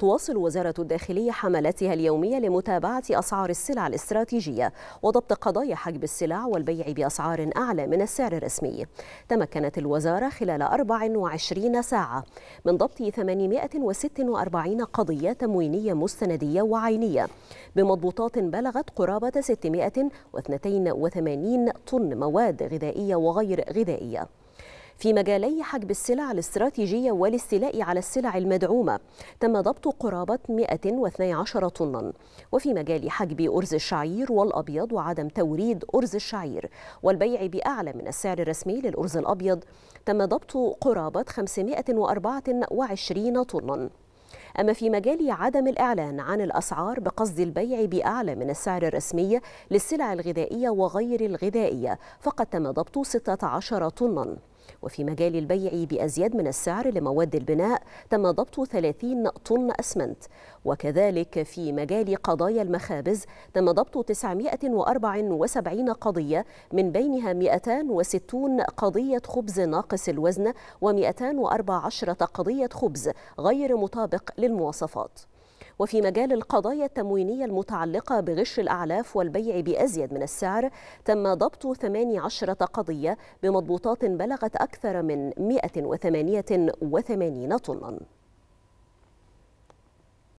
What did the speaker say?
تواصل وزارة الداخلية حملاتها اليومية لمتابعة أسعار السلع الاستراتيجية وضبط قضايا حجب السلع والبيع بأسعار أعلى من السعر الرسمي. تمكنت الوزارة خلال 24 ساعة من ضبط 846 قضية تموينية مستندية وعينية بمضبوطات بلغت قرابة 682 طن مواد غذائية وغير غذائية. في مجالي حجب السلع الاستراتيجية والاستيلاء على السلع المدعومة. تم ضبط قرابة 112 طنا. وفي مجال حجب أرز الشعير والأبيض وعدم توريد أرز الشعير. والبيع بأعلى من السعر الرسمي للأرز الأبيض. تم ضبط قرابة 524 طنا. أما في مجال عدم الإعلان عن الأسعار بقصد البيع بأعلى من السعر الرسمي للسلع الغذائية وغير الغذائية. فقد تم ضبط 16 طنا. وفي مجال البيع بأزيد من السعر لمواد البناء تم ضبط 30 طن أسمنت. وكذلك في مجال قضايا المخابز تم ضبط 974 قضية من بينها 260 قضية خبز ناقص الوزن و214 قضية خبز غير مطابق للمواصفات. وفي مجال القضايا التموينية المتعلقة بغش الأعلاف والبيع بأزيد من السعر تم ضبط 18 قضية بمضبوطات بلغت أكثر من 188 طناً.